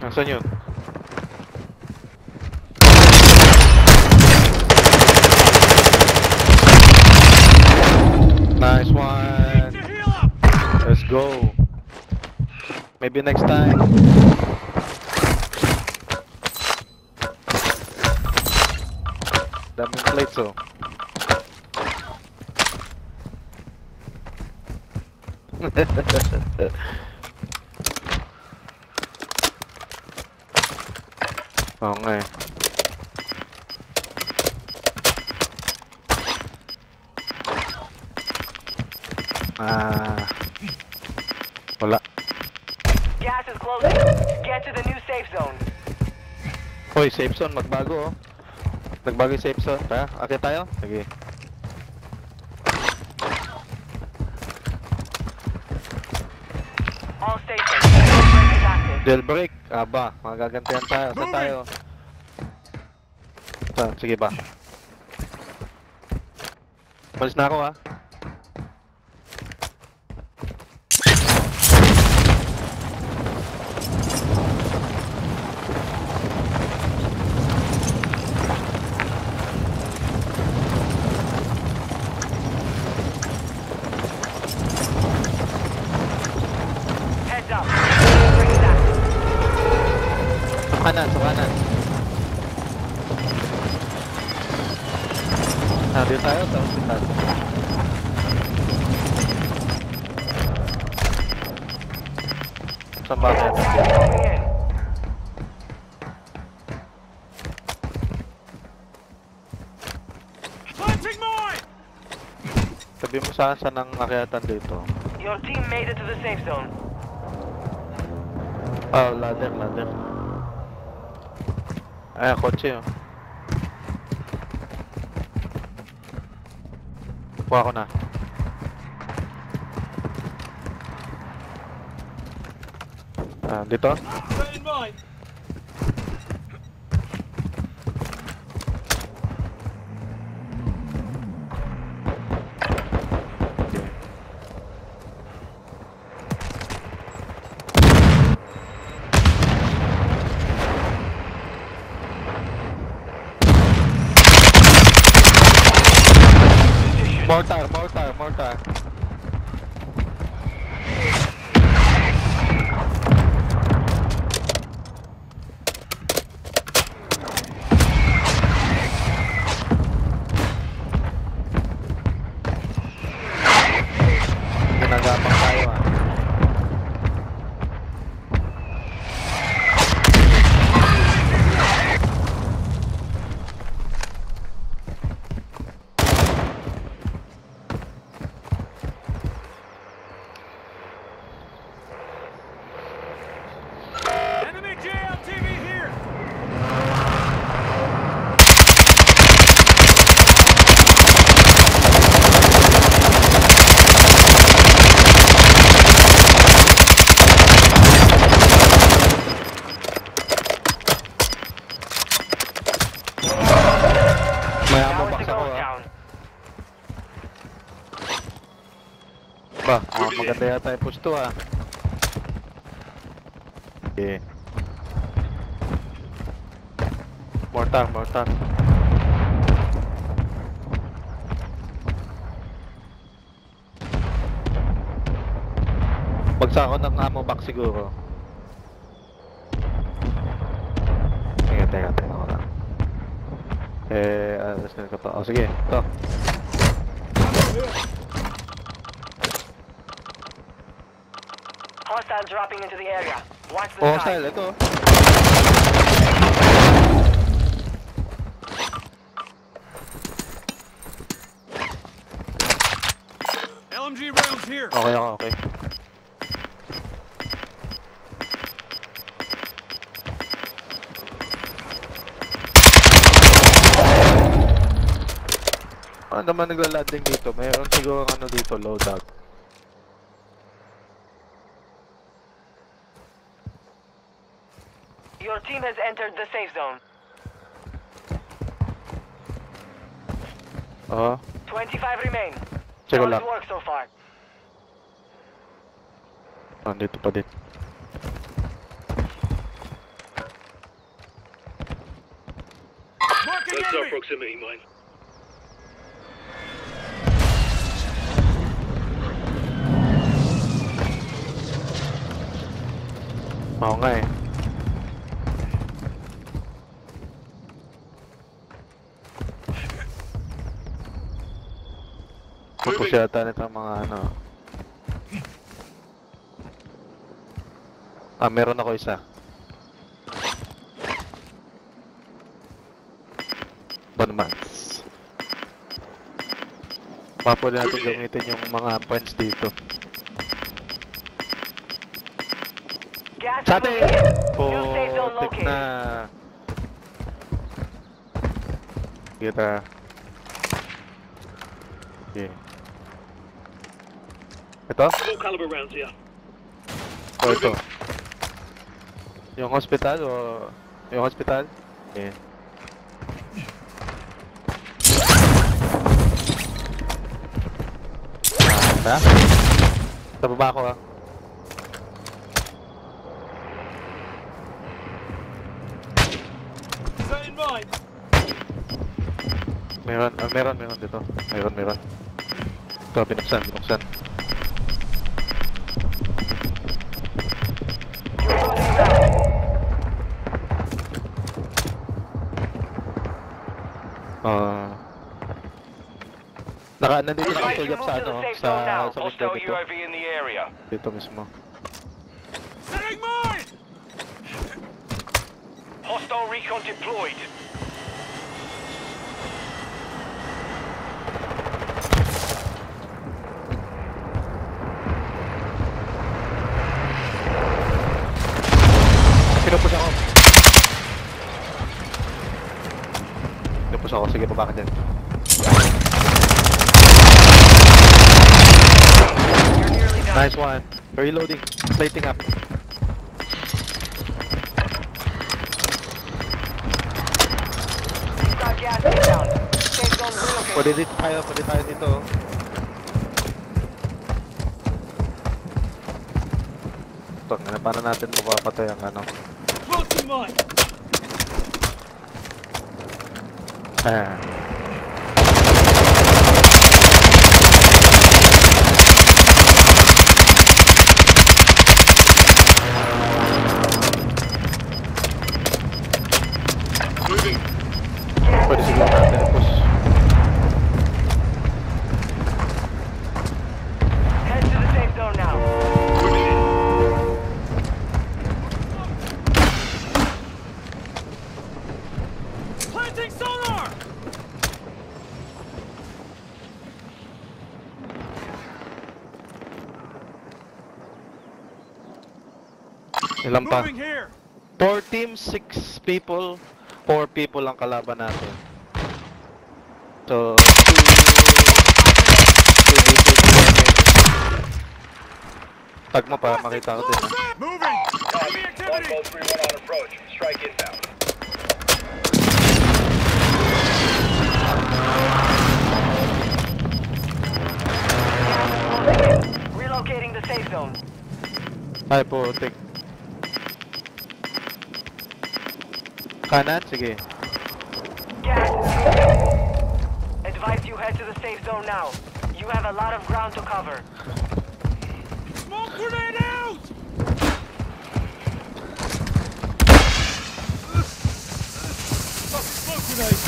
Nasaan? Nice one. Let's go. Maybe next time. Daming plates oh. Nga eh. Ah. Wala. Gas is closing. Get to the new safe zone. Hoy, safe zone, magbago oh. Nagbago yung safe zone. Tara, akit tayo? Sige. All Jailbreak. Aba, magagantihan tayo. Saan tayo? Saan? Sige ba? Malis na ako ah. Kanan, sa kanan. Dito tayo sa hospital. Saan ba tayo? Sabi mo saan saan ang akyatan dito? Your team made it to the safe zone. Ah, ladder, ladder. Ay, kotse oh. Kuha na. Ah, dito? More tire, more tire, more tire. Ba, ah, maganda yata yung pusto ah. Okay. Mortar, mortar. Bagsa ako ng ammo box siguro. Teka, teka, teka ko lang. Eh, alas ko to. Oh, sige, to. Hostile dropping into the area. Watch the Oh, sky. style, ito. LMG rounds here! Oh, okay ako, okay. Ano naman naglalanding dito? Mayroon siguro ano dito, loadout. Your team has entered the safe zone. Oo. 20 25 remain. Check ko Solid lang. work so far. Ah, dito pa din. Marking That's our proximity mine. Oo nga eh. Tapos yata nito ang mga ano. Ah, meron ako isa. Bonmans. Baka pwede natin gamitin yung mga points dito. Sa atin! Putik na. Kita. Okay. Ito? O ito? Yung hospital o... Yung hospital? Okay. Ah, Sa baba ko ah. Meron, ah, meron, meron dito. Meron, meron. Ito, binuksan, binuksan. Ah. naka, nandito nakatulog move sa ano, sa, sa window dito. Dito mismo. Hostile recon deployed. Pinupus ako. Pinupus ako. Sige, nearly done. Nice one. Reloading. Plating up. Pwede dito tayo. Pwede tayo dito. Ito, ano, paano natin mapapatay ang ano? Closing à Moving. What? Ilan pa? Moving here! 4 teams, 6 people. 4 people ang kalaban natin. So, 2 Tag mo pa, makita ko din. Moving! Enemy activity! 3-1 on approach. Strike inbound. Relocating the safe zone. Ay, putik. Kanan? Sige. Gas. Advise you head to the safe zone now. You have a lot of ground to cover. Smoke grenade out! Fucking smoke grenade!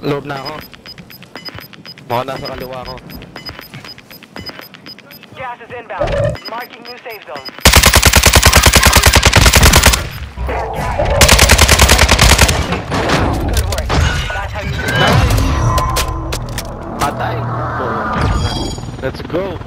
Loob na ako. Mukhang nasa kaliwa ko. Gas is inbound. Marking new safe zone. Gas, gas. Good work. That's how you do it. Patay! Oh. Let's go!